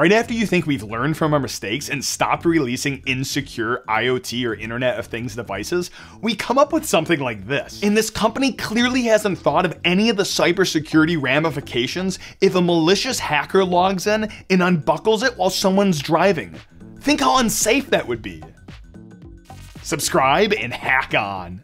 Right after you think we've learned from our mistakes and stopped releasing insecure IoT or Internet of Things devices, we come up with something like this. And this company clearly hasn't thought of any of the cybersecurity ramifications if a malicious hacker logs in and unbuckles it while someone's driving. Think how unsafe that would be. Subscribe and hack on.